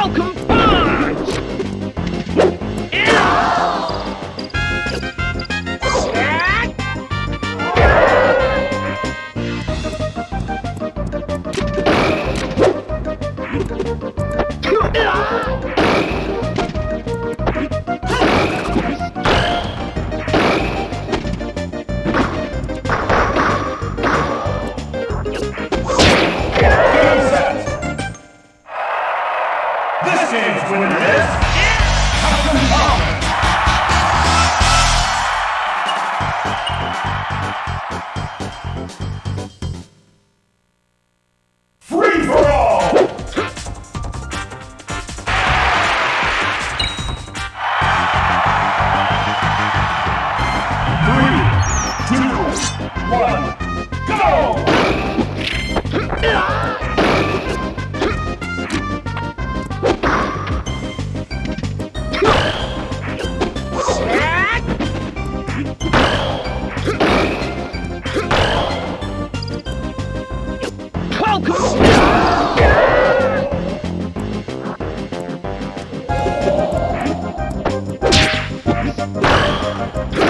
Falcon Game's winner is Captain. Free for Three, two, one,